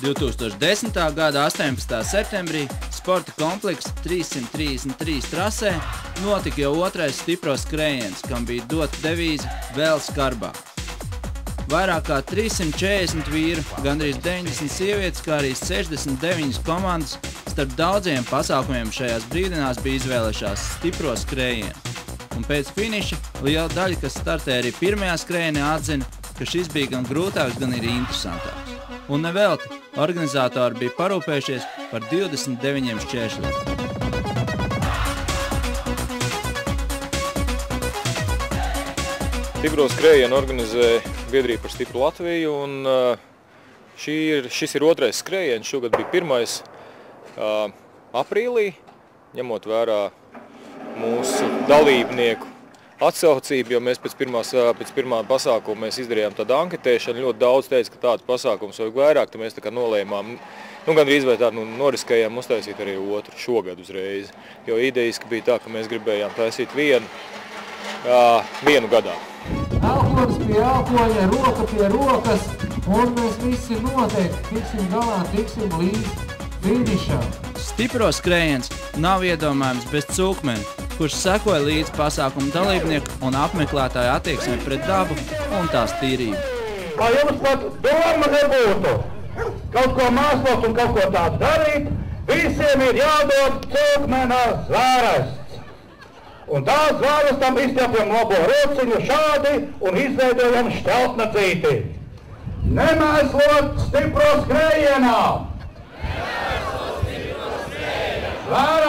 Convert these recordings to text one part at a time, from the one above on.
2010. gada 18. septembrī sporta kompleksa 333 trasē notika jau otrais stipros skrējiens, kam bija dota devīze vēl skarbāk. Vairāk kā 340 vīru, gandrīz 90 sievietes, kā arī 69 komandas starp daudziem pasākumiem šajās brīvdienās bija izvēlējušās stipro skrējienu. Un pēc finiša liela daļa, kas startēja arī pirmajā skrējienā, atzina, ka šis bija gan grūtāks, gan arī interesantāks. Un nevelti organizatori bija parūpējušies par 29 šķēršļiem. Stipro skrējienu organizē biedrība par stipru Latviju. Un, ir, šis ir otrais skrējiens. Šogad bija pirmais uh, aprīlī, ņemot vērā mūsu dalībnieku atsaucību, jo mēs pēc, pirmās, pēc pirmā pasākuma mēs izdarījām tādu anketēšanu. Ļoti daudz teica, ka tāds pasākums vajag vairāk, tad mēs tā kā nolēmām, nu, gan arī tādu nu, noriskējām uztaisīt arī otru šogad uzreiz. Jo idejiski bija tā, ka mēs gribējām taisīt vienu, uh, vienu gadā. Elponis pie elpoņa, roka pie rokas, un mēs visi noteikti tiksim galā, tiksim līdz finišam. Stipro skrējiens nav iedomājams bez cūkmeni, kurš sekoja līdz pasākumu dalībnieku un apmeklētāju attieksmē pret dabu un tās tīrību. Kā jums pat doma nebūtu kaut ko mākslot un kaut ko tādu darīt, visiem ir jādod cūkmena zvērests. Un tās zvēres tam izķepjam labo rociņu šādi un izveidojam šķeltnacīti. Nemēslot stipro skrējienā! Vēram!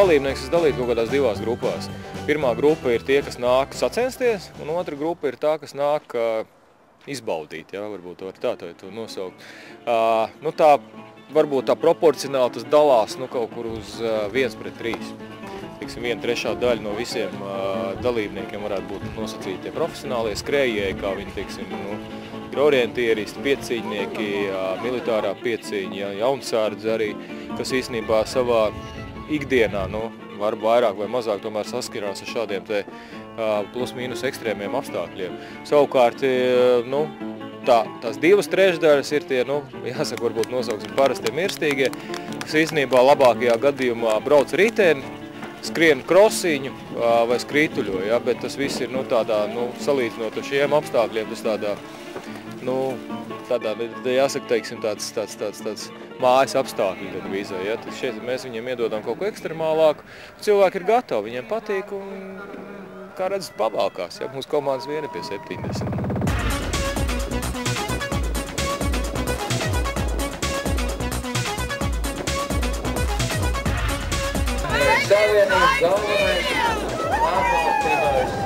Dalībnieks ir dalīts kaut kādās divās grupās. Pirmā grupa ir tie, kas nāk sacensties, un otra grupa ir tā, kas nāk uh, izbaudīt, jā, varbūt var tā to nosaukt. Uh, nu tā, varbūt tā proporcionāli tas dalās nu, kaut kur uz uh, viens pret trīs. Tiksim, viena trešā daļa no visiem uh, dalībniekiem varētu būt nosacītie profesionālie skrējēji, kā viņi, teiksim, nu, ir orientieristi, piecīņnieki, militārā piecīņa, ja, jaunsārdzi arī, kas īstenībā savā ikdienā, nu, var vairāk vai mazāk tomēr saskarās ar šādiem te plus-mínus ekstrēmiem apstākļiem. Savukārt, nu, tā, tās divas trešdaļas ir tie, nu, jāsaka, varbūt nosauksim parastie mirstīgie, kas īstenībā labākajā gadījumā brauc riteni, skrien krosiņu vai skrītuļo, ja, bet tas viss ir, nu, tādā, nu, salīdzinot ar šiem apstākļiem, tas tādā, nu, tādā, jāsaka, teiksim, tāds, tāds, tāds, tāds mājas apstākļi gan vīzē. Ja? Tad šeit mēs viņiem iedodam kaut ko ekstremālāku. Cilvēki ir gatavi, viņiem patīk un, kā redzat, pabākās. Ja? Mūsu komandas viena pie 70. Savienības galvenais atbalstības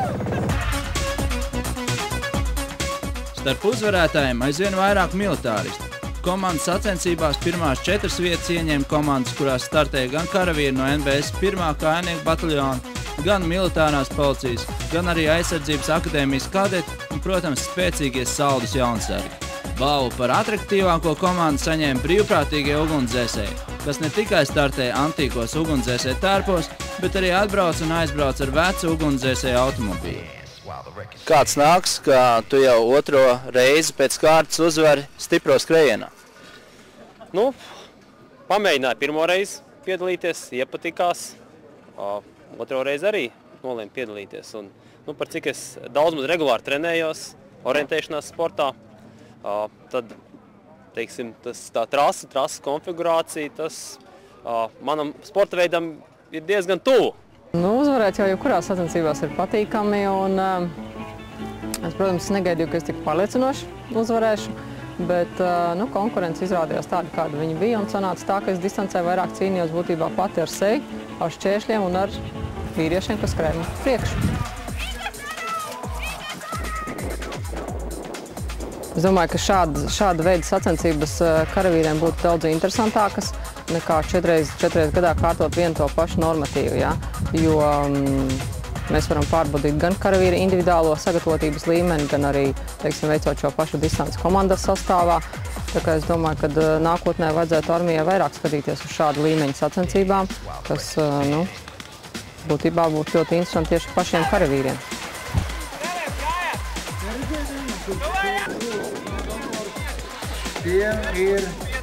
Starp uzvarētājiem aizvien vairāk militāristi. Komandas sacensībās pirmās četras vietas ieņēma komandas, kurās startēja gan karavīri no NBS 1. kājnieku bataljona, gan militārās policijas, gan arī aizsardzības akadēmijas kadeti un, protams, spēcīgie saldus jaunsargi. Balvu par atraktīvāko komandu saņēma brīvprātīgie ugunsdzēsēji, kas ne tikai startēja antīkos ugunsdzēsēju tērpos, bet arī atbrauc un aizbrauc ar vecu ugunsdzēsēju automobīlu. Kāds nāks, ka tu jau otro reizi pēc kārtas uzvari stipro skrējienā? Nu, pamēģināju pirmo reizi piedalīties, iepatikās. Otro reizi arī nolēmu piedalīties. Un, nu, par cik es daudz maz regulāri trenējos orientēšanās sportā, tad teiksim, tas, tā trasa, trasa konfigurācija, tas manam sporta veidam ir diezgan tuvu. Nu, uzvarēt jau jebkurās sacensībās ir patīkami. Un, Es, protams, negaidīju, ka es tik pārliecinoši uzvarēšu, bet nu, konkurence izrādījās tāda, kāda viņa bija. Un sanāca tā, ka es distancē vairāk cīnījos būtībā pati ar seju, ar šķēršļiem un ar vīriešiem, kas skrēja priekšu. Es domāju, ka šāda, šāda veida sacensības karavīriem būtu daudz interesantākas nekā četreiz, četreiz gadā kārtot vienu to pašu normatīvu. Ja? Jo um, mēs varam pārbaudīt gan karavīra individuālo sagatavotības līmeni, gan arī teiksim, veicot šo pašu distanci komandas sastāvā. Es domāju, ka uh, nākotnē vajadzētu armijai vairāk skatīties uz šādu līmeņu sacensībām, kas uh, nu, būtībā būtu ļoti interesanti tieši pašiem karavīriem. Tiem ir